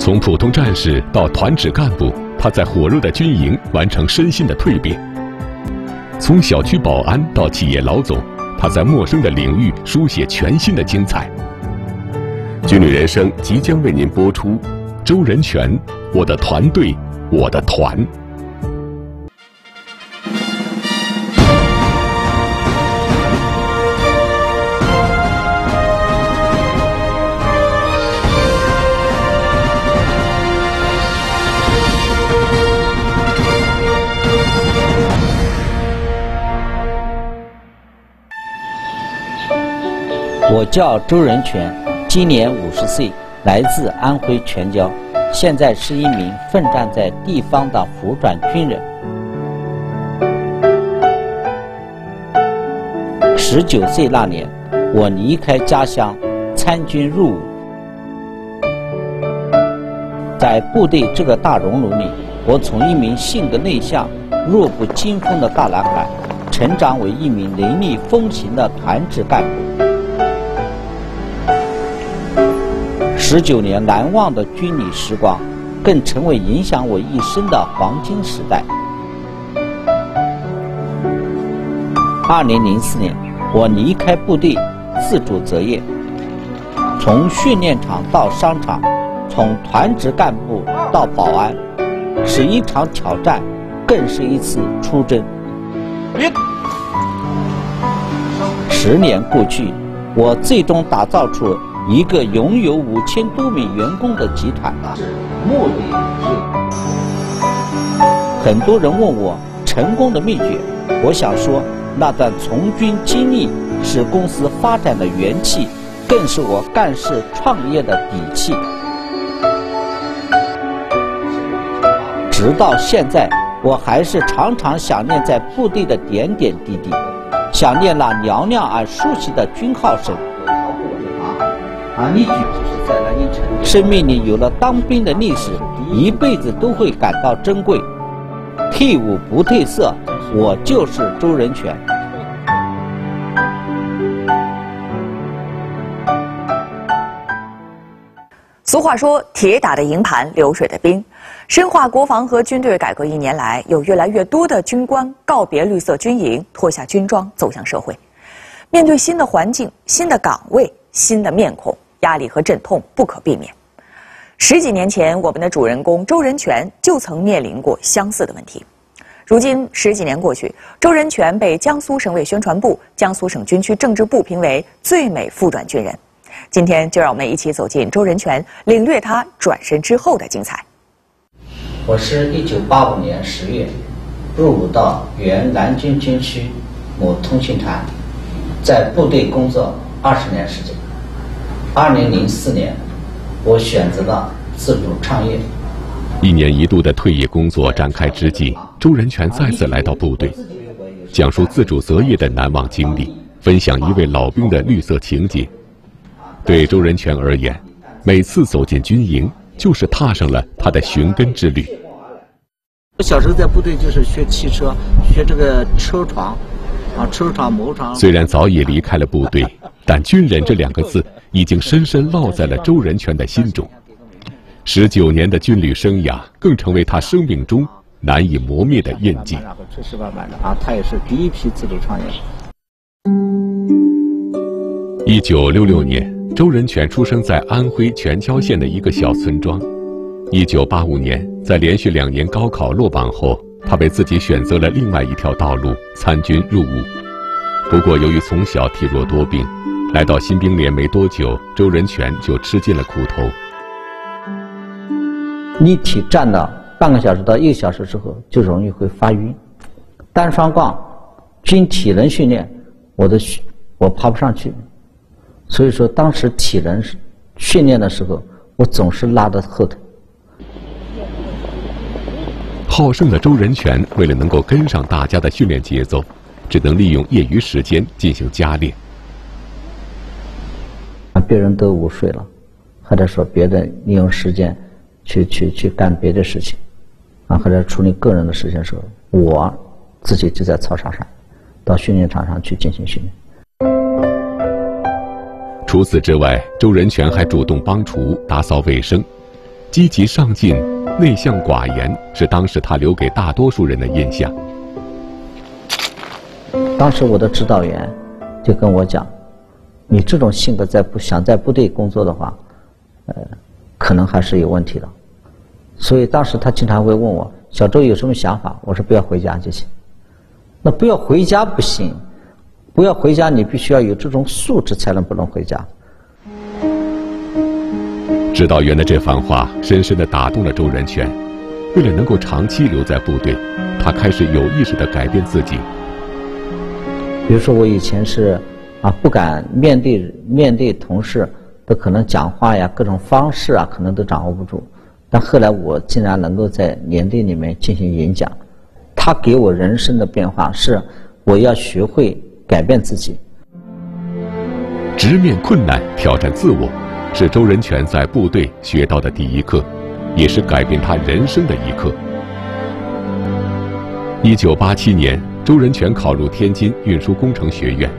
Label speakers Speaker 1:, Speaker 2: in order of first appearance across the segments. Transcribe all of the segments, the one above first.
Speaker 1: 从普通战士到团职干部，他在火热的军营完成身心的蜕变；从小区保安到企业老总，他在陌生的领域书写全新的精彩。军旅人生即将为您播出，周仁全，我的团队，我的团。
Speaker 2: 我叫周仁全，今年五十岁，来自安徽全椒，现在是一名奋战在地方的辅转军人。十九岁那年，我离开家乡，参军入伍。在部队这个大熔炉里，我从一名性格内向、弱不禁风的大男孩，成长为一名能力风行的团职干部。十九年难忘的军旅时光，更成为影响我一生的黄金时代。二零零四年，我离开部队，自主择业，从训练场到商场，从团职干部到保安，是一场挑战，更是一次出征。十年过去，我最终打造出。一个拥有五千多名员工的集团，目的很多人问我成功的秘诀，我想说，那段从军经历是公司发展的元气，更是我干事创业的底气。直到现在，我还是常常想念在部队的点点滴滴，想念那嘹亮而熟悉的军号声。你就是在那一层，生命里有了当兵的历史，一辈子都会感到珍贵。退伍不褪色，我就是周仁全。
Speaker 3: 俗话说：“铁打的营盘流水的兵。”深化国防和军队改革一年来，有越来越多的军官告别绿色军营，脱下军装走向社会。面对新的环境、新的岗位、新的面孔。压力和阵痛不可避免。十几年前，我们的主人公周仁全就曾面临过相似的问题。如今十几年过去，周仁全被江苏省委宣传部、江苏省军区政治部评为最美复转军人。今天就让我们一起走进周仁全，领略他转身之后的精彩。
Speaker 2: 我是一九八五年十月入伍到原南京军区某通信团，在部队工作二十年时间。二零零四年，我选择了自主创业。
Speaker 1: 一年一度的退役工作展开之际，周仁全再次来到部队，讲述自主择业的难忘经历，分享一位老兵的绿色情节。对周仁全而言，每次走进军营，就是踏上了他的寻根之旅。
Speaker 2: 我小时候在部队就是学汽车，学这个车床。啊，车床、磨床。
Speaker 1: 虽然早已离开了部队，但“军人”这两个字已经深深烙在了周仁全的心中。十九年的军旅生涯，更成为他生命中难以磨灭的印记。
Speaker 2: 这十八版的啊，他也是第一批自主创业。
Speaker 1: 一九六六年，周仁全出生在安徽全椒县的一个小村庄。一九八五年，在连续两年高考落榜后。他为自己选择了另外一条道路，参军入伍。不过，由于从小体弱多病，来到新兵连没多久，周仁全就吃尽了苦头。
Speaker 2: 立体站了半个小时到一个小时之后，就容易会发晕。单双杠，军体能训练，我的我爬不上去。所以说，当时体能训练的时候，我总是拉着后腿。
Speaker 1: 好胜的周仁全为了能够跟上大家的训练节奏，只能利用业余时间进行加练。
Speaker 2: 啊，别人都午睡了，或者说别的利用时间去去去干别的事情，啊，或者处理个人的事情的时候，我自己就在操场上，到训练场上去进行训练。
Speaker 1: 除此之外，周仁全还主动帮厨、打扫卫生。积极上进、内向寡言，是当时他留给大多数人的印象。
Speaker 2: 当时我的指导员就跟我讲：“你这种性格在不想在部队工作的话，呃，可能还是有问题的。”所以当时他经常会问我：“小周有什么想法？”我说：“不要回家就行。”那不要回家不行，不要回家，你必须要有这种素质才能不能回家。
Speaker 1: 指导员的这番话深深的打动了周仁全。为了能够长期留在部队，他开始有意识的改变自己。
Speaker 2: 比如说，我以前是啊，不敢面对面对同事，都可能讲话呀，各种方式啊，可能都掌握不住。但后来我竟然能够在连队里面进行演讲，他给我人生的变化是，我要学会改变自己，
Speaker 1: 直面困难，挑战自我。是周仁全在部队学到的第一课，也是改变他人生的一课。一九八七年，周仁全考入天津运输工程学院。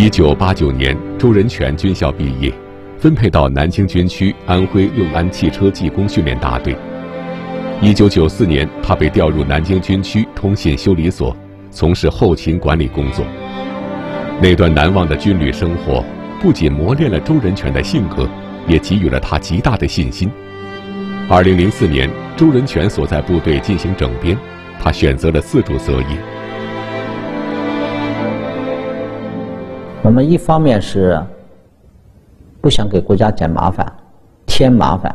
Speaker 1: 一九八九年，周仁全军校毕业，分配到南京军区安徽六安汽车技工训练大队。一九九四年，他被调入南京军区通信修理所，从事后勤管理工作。那段难忘的军旅生活。不仅磨练了周仁全的性格，也给予了他极大的信心。二零零四年，周仁全所在部队进行整编，他选择了自主择业。
Speaker 2: 我们一方面是不想给国家减麻烦、添麻烦，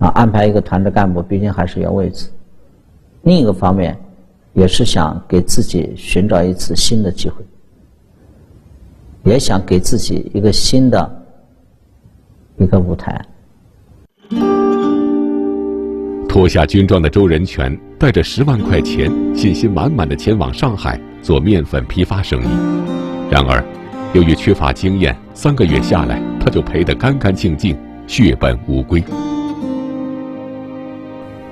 Speaker 2: 啊，安排一个团支干部，毕竟还是要位置；另一个方面，也是想给自己寻找一次新的机会。也想给自己一个新的一个舞台。
Speaker 1: 脱下军装的周仁全带着十万块钱，信心满满的前往上海做面粉批发生意。然而，由于缺乏经验，三个月下来，他就赔得干干净净，血本无归。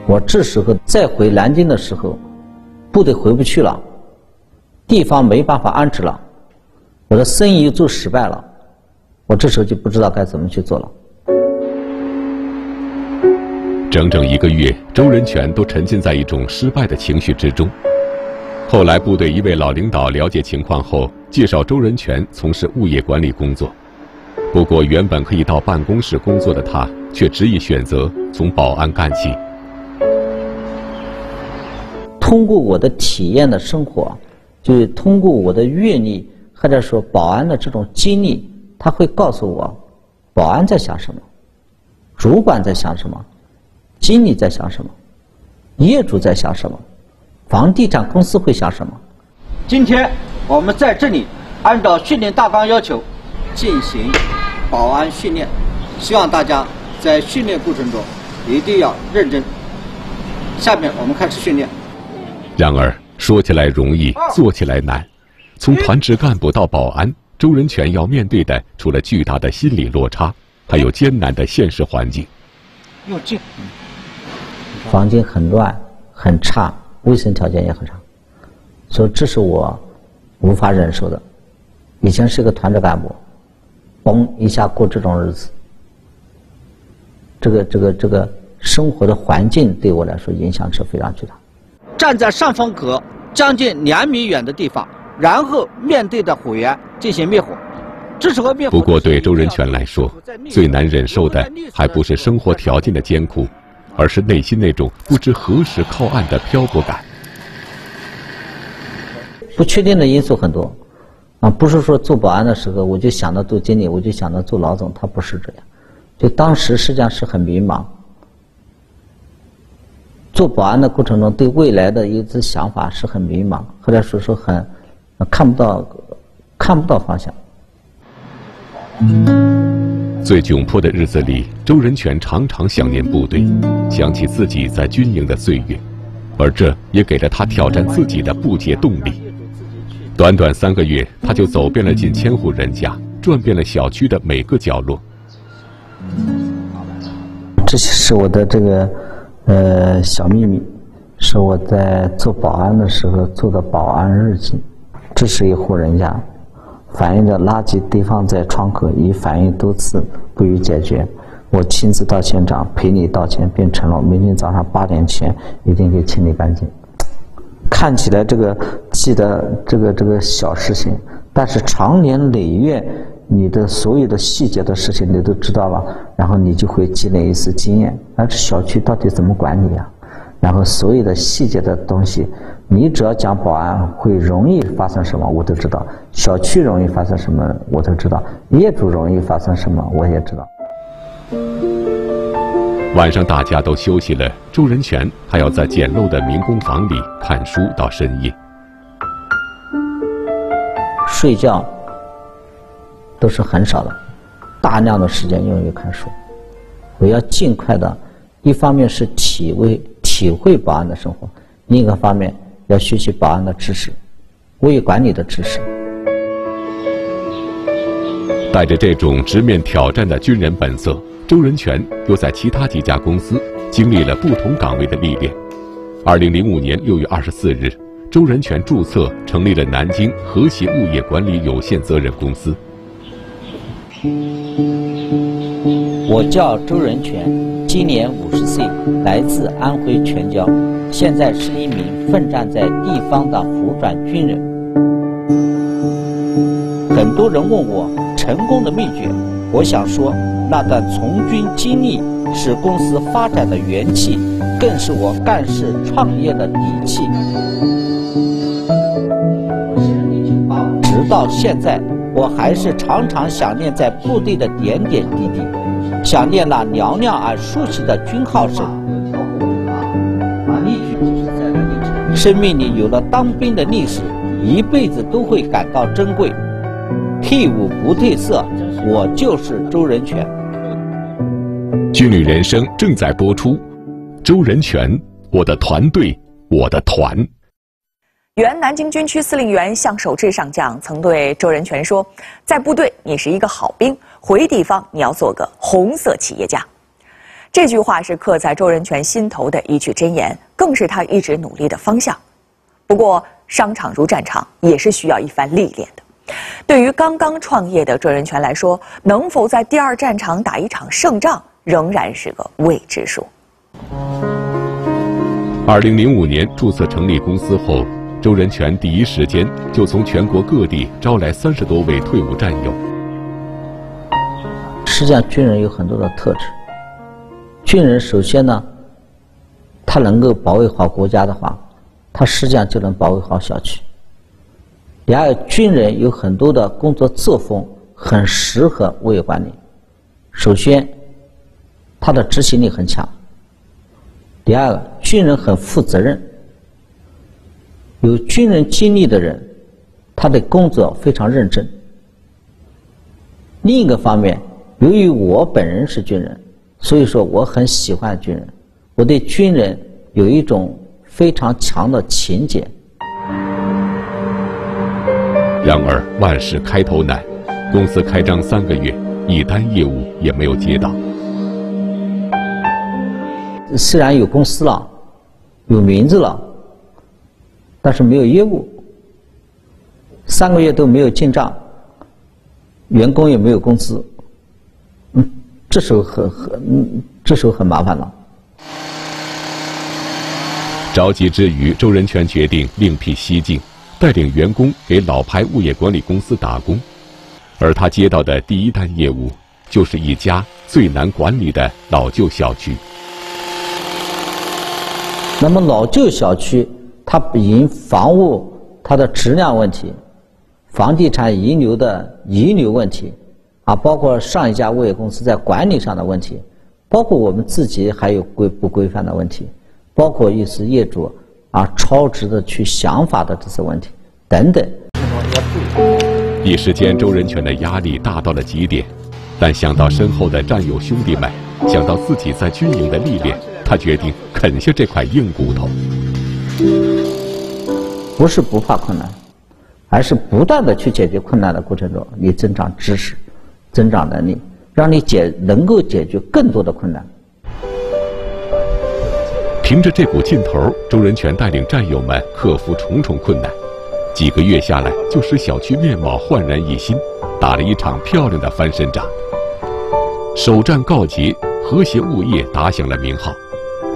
Speaker 2: 我这时候再回南京的时候，部队回不去了，地方没办法安置了。我的生意又做失败了，我这时候就不知道该怎么去做了。
Speaker 1: 整整一个月，周仁全都沉浸在一种失败的情绪之中。后来，部队一位老领导了解情况后，介绍周仁全从事物业管理工作。不过，原本可以到办公室工作的他，却执意选择从保安干起。
Speaker 2: 通过我的体验的生活，就通过我的阅历。或者说，保安的这种经历，他会告诉我，保安在想什么，主管在想什么，经理在想什么，业主在想什么，房地产公司会想什么。今天我们在这里按照训练大纲要求进行保安训练，希望大家在训练过程中一定要认真。下面我们开始训练。
Speaker 1: 然而，说起来容易，做起来难。从团支干部到保安，周仁全要面对的除了巨大的心理落差，还有艰难的现实环境。
Speaker 2: 又近，房间很乱、很差，卫生条件也很差，所以这是我无法忍受的。以前是个团支干部，嘣一下过这种日子，这个、这个、这个生活的环境对我来说影响是非常巨大。站在上方格将近两米远的地方。然后面对着火源进行灭火，这时候灭
Speaker 1: 火。不过对周仁全来说，最难忍受的还不是生活条件的艰苦，而是内心那种不知何时靠岸的漂泊感。
Speaker 2: 不确定的因素很多，啊，不是说做保安的时候我就想到做经理，我就想到做老总，他不是这样。就当时实际上是很迷茫。做保安的过程中，对未来的一些想法是很迷茫，或者说说很。看不到，看不到方向。
Speaker 1: 最窘迫的日子里，周仁全常常想念部队，想起自己在军营的岁月，而这也给了他挑战自己的不竭动力。短短三个月，他就走遍了近千户人家，转遍了小区的每个角落。
Speaker 2: 这是我的这个呃小秘密，是我在做保安的时候做的保安日记。这是一户人家，反映着垃圾堆放在窗口，已反映多次不予解决。我亲自到现场陪你道歉，并承诺明天早上八点前一定给清理干净。看起来这个记得这个这个小事情，但是长年累月，你的所有的细节的事情你都知道了，然后你就会积累一丝经验。而这小区到底怎么管理呀？然后所有的细节的东西，你只要讲保安会容易发生什么，我都知道；小区容易发生什么，我都知道；业主容易发生什么，我也知道。
Speaker 1: 晚上大家都休息了，周仁全还要在简陋的民工房里看书到深夜。
Speaker 2: 睡觉都是很少的，大量的时间用于看书。我要尽快的，一方面是体味体会保安的生活，另一个方面要学习保安的知识，物业管理的知识。
Speaker 1: 带着这种直面挑战的军人本色。周仁全又在其他几家公司经历了不同岗位的历练。二零零五年六月二十四日，周仁全注册成立了南京和谐物业管理有限责任公司。
Speaker 2: 我叫周仁全，今年五十岁，来自安徽全椒，现在是一名奋战在地方的服转军人。很多人问我成功的秘诀，我想说。那段从军经历是公司发展的元气，更是我干事创业的底气。直到现在，我还是常常想念在部队的点点滴滴，想念那嘹亮而熟悉的军号声。生命里有了当兵的历史，一辈子都会感到珍贵。退伍不褪色，我就是周仁全。
Speaker 1: 军旅人生正在播出，周仁全，我的团队，我的团。
Speaker 3: 原南京军区司令员向守志上将曾对周仁全说：“在部队，你是一个好兵；回地方，你要做个红色企业家。”这句话是刻在周仁全心头的一句箴言，更是他一直努力的方向。不过，商场如战场，也是需要一番历练的。对于刚刚创业的周仁全来说，能否在第二战场打一场胜仗？仍然是个未知数。
Speaker 1: 二零零五年注册成立公司后，周仁全第一时间就从全国各地招来三十多位退伍战友。
Speaker 2: 实际上，军人有很多的特质。军人首先呢，他能够保卫好国家的话，他实际上就能保卫好小区。第二，军人有很多的工作作风很适合物业管理。首先。他的执行力很强。第二个，军人很负责任。有军人经历的人，他的工作非常认真。另一个方面，由于我本人是军人，所以说我很喜欢军人。我对军人有一种非常强的情结。
Speaker 1: 然而万事开头难，公司开张三个月，一单业务也没有接到。
Speaker 2: 虽然有公司了，有名字了，但是没有业务，三个月都没有进账，员工也没有工资，嗯，这时候很很，嗯，这时候很麻烦了。
Speaker 1: 着急之余，周仁全决定另辟蹊径，带领员工给老牌物业管理公司打工，而他接到的第一单业务，就是一家最难管理的老旧小区。
Speaker 2: 那么老旧小区，它因房屋它的质量问题、房地产遗留的遗留问题，啊，包括上一家物业公司在管理上的问题，包括我们自己还有规不规范的问题，包括一些业主啊超值的去想法的这些问题等等。
Speaker 1: 一时间，周仁权的压力大到了极点，但想到身后的战友兄弟们，想到自己在军营的历练。他决定啃下这块硬骨头，
Speaker 2: 不是不怕困难，而是不断的去解决困难的过程中，你增长知识，增长能力，让你解能够解决更多的困难。
Speaker 1: 凭着这股劲头，周仁全带领战友们克服重重困难，几个月下来就使小区面貌焕然一新，打了一场漂亮的翻身仗。首战告捷，和谐物业打响了名号。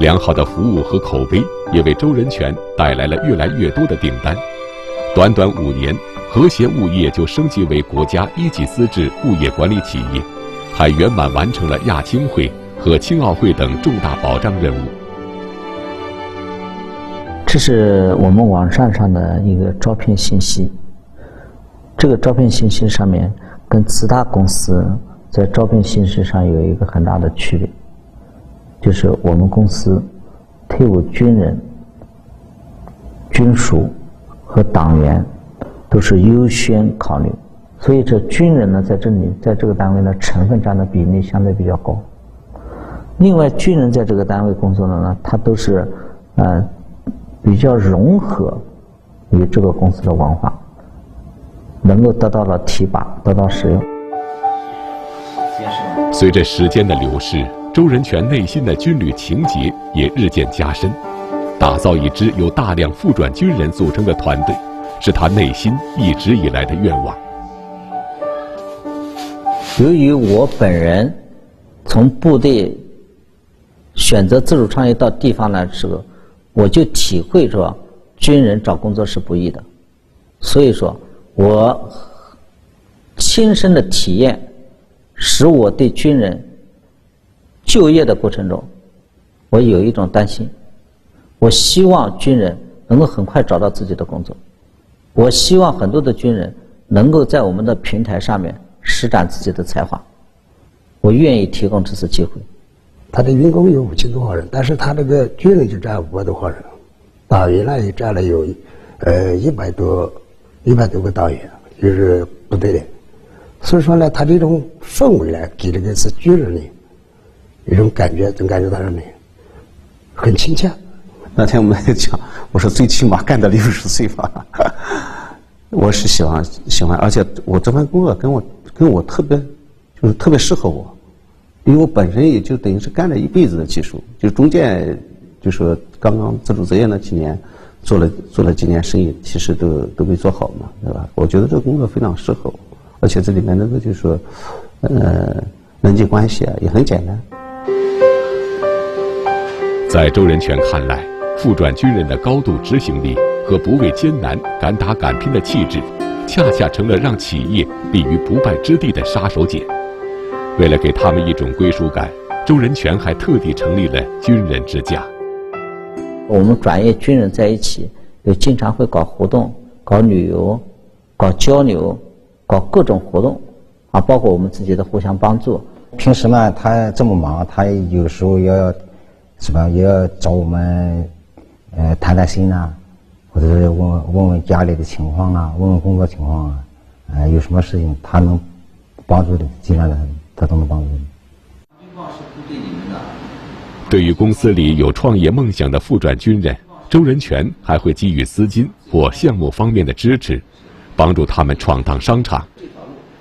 Speaker 1: 良好的服务和口碑也为周仁全带来了越来越多的订单。短短五年，和谐物业就升级为国家一级资质物业管理企业，还圆满完成了亚青会和青奥会等重大保障任务。
Speaker 2: 这是我们网站上的一个招聘信息。这个招聘信息上面跟其他公司在招聘信息上有一个很大的区别。就是我们公司退伍军人、军属和党员都是优先考虑，所以这军人呢，在这里在这个单位呢，成分占的比例相对比较高。另外，军人在这个单位工作的呢，他都是呃比较融合与这个公司的文化，能够得到了提拔，得到使用。
Speaker 1: 随着时间的流逝。周仁全内心的军旅情结也日渐加深，打造一支由大量复转军人组成的团队，是他内心一直以来的愿望。
Speaker 2: 由于我本人从部队选择自主创业到地方的时候，我就体会说军人找工作是不易的，所以说我亲身的体验使我对军人。就业的过程中，我有一种担心。我希望军人能够很快找到自己的工作。我希望很多的军人能够在我们的平台上面施展自己的才华。我愿意提供这次机会。
Speaker 4: 他的员工有五千多号人，但是他这个军人就占五百多号人，党员呢也占了有呃一百多一百多个党员，就是部队的。所以说呢，他这种氛围呢，给这个是军人的。一种感觉，总感觉到什么？很亲切。
Speaker 5: 那天我们还讲，我说最起码干到六十岁吧。我是喜欢喜欢，而且我这份工作跟我跟我特别就是特别适合我，因为我本身也就等于是干了一辈子的技术，就中间就说刚刚自主职业那几年做了做了几年生意，其实都都没做好嘛，对吧？我觉得这个工作非常适合我，而且这里面那个就是说，呃，人际关系啊也很简单。
Speaker 1: 在周仁全看来，复转军人的高度执行力和不畏艰难、敢打敢拼的气质，恰恰成了让企业立于不败之地的杀手锏。为了给他们一种归属感，周仁全还特地成立了军人之家。
Speaker 2: 我们转业军人在一起，又经常会搞活动、搞旅游、搞交流、搞各种活动，啊，包括我们自己的互相帮助。
Speaker 6: 平时嘛，他这么忙，他有时候要。是吧？也要找我们，呃，谈谈心呐，或者是问问问家里的情况啊，问问工作情况啊，呃，有什么事情他能帮助的，尽量的他都能帮助你。
Speaker 1: 对于公司里有创业梦想的复转军人，周仁全还会给予资金或项目方面的支持，帮助他们闯荡商场。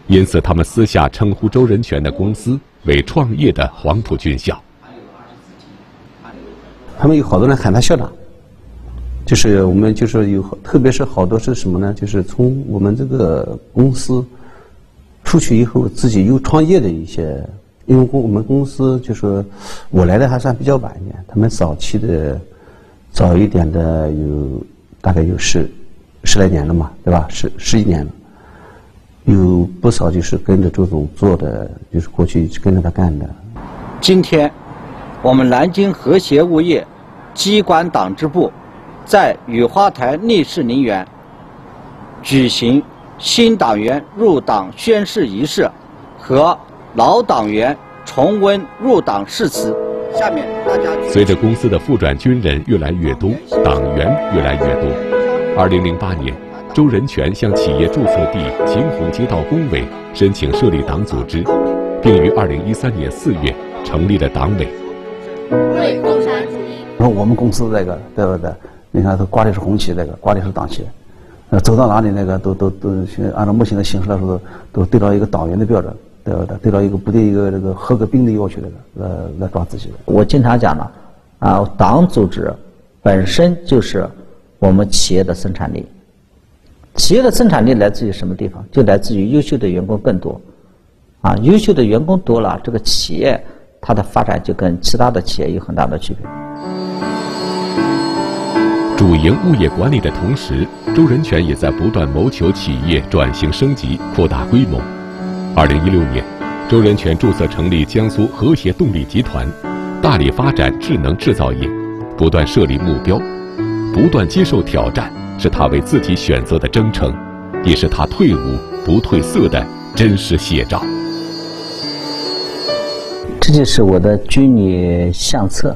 Speaker 1: 因此，他们私下称呼周仁全的公司为“创业的黄埔军校”。
Speaker 5: 他们有好多人喊他校长，就是我们就是有，特别是好多是什么呢？就是从我们这个公司出去以后，自己又创业的一些，因为我们公司就是我来的还算比较晚一点，他们早期的早一点的有大概有十十来年了嘛，对吧？十十一年了，有不少就是跟着周总做的，就是过去跟着他干的。
Speaker 2: 今天。我们南京和谐物业机关党支部在雨花台烈士陵园举行新党员入党宣誓仪式和老党员重温入党誓词。下面大家
Speaker 1: 随着公司的复转军人越来越多，党员越来越多。二零零八年，周仁全向企业注册地秦湖街道工委申请设立党组织，并于二零一三年四月成立了党委。
Speaker 7: 为共产主义。
Speaker 5: 说我们公司这个对不对？你看，他挂的是红旗，这个挂的是党旗，呃，走到哪里那个都都都按照目前的形势来说，都对到一个党员的标准，对不对？对到一个部队一个这个合格兵的要求来来来抓自己的。我经常讲了，啊，党组织本身就是我们企业的生产力，企业的生产力来自于什么地方？就来自于优秀的员工更多，
Speaker 2: 啊，优秀的员工多了，这个企业它的发展就跟其他的企业有很大的区别。
Speaker 1: 主营物业管理的同时，周仁全也在不断谋求企业转型升级、扩大规模。二零一六年，周仁全注册成立江苏和谐动力集团，大力发展智能制造业，不断设立目标，不断接受挑战，是他为自己选择的征程，也是他退伍不褪色的真实写照。
Speaker 2: 这就是我的军旅相册，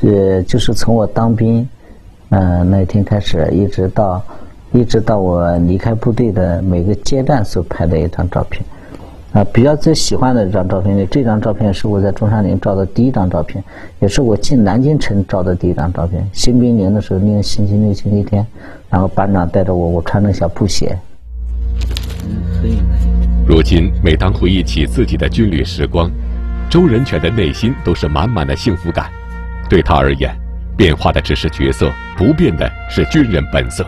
Speaker 2: 是就是从我当兵，嗯那天开始，一直到，一直到我离开部队的每个阶段所拍的一张照片，啊，比较最喜欢的一张照片，因为这张照片是我在中山陵照的第一张照片，也是我进南京城照的第一张照片。新兵营的时候，那个星期六、星期天，然后班长带着我，我穿着小布鞋。
Speaker 1: 如今，每当回忆起自己的军旅时光，周仁全的内心都是满满的幸福感。对他而言，变化的只是角色，不变的是军人本色。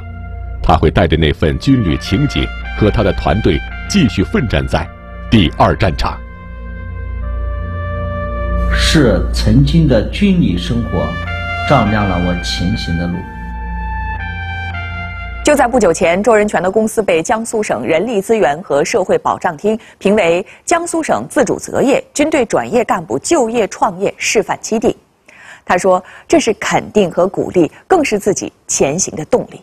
Speaker 1: 他会带着那份军旅情结，和他的团队继续奋战在第二战场。
Speaker 2: 是曾经的军旅生活，照亮了我前行的路。
Speaker 3: 就在不久前，周仁全的公司被江苏省人力资源和社会保障厅评为江苏省自主择业军队转业干部就业创业示范基地。他说：“这是肯定和鼓励，更是自己前行的动力。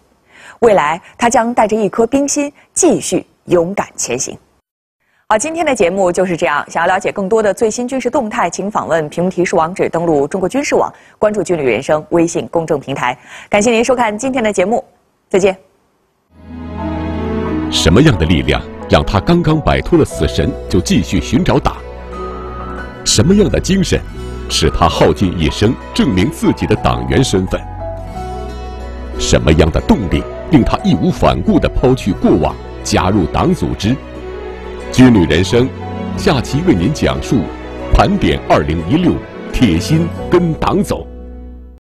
Speaker 3: 未来，他将带着一颗冰心，继续勇敢前行。”好，今天的节目就是这样。想要了解更多的最新军事动态，请访问屏幕提示网址，登录中国军事网，关注“军旅人生”微信公众平台。感谢您收看今天的节目，再见。
Speaker 1: 什么样的力量让他刚刚摆脱了死神就继续寻找党？什么样的精神使他耗尽一生证明自己的党员身份？什么样的动力令他义无反顾地抛去过往，加入党组织？军旅人生，下期为您讲述盘点2016，，铁心跟党走。